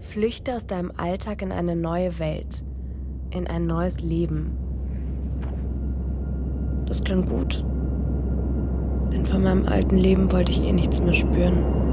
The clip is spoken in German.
Flüchte aus deinem Alltag in eine neue Welt, in ein neues Leben. Das klang gut, denn von meinem alten Leben wollte ich eh nichts mehr spüren.